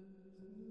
There's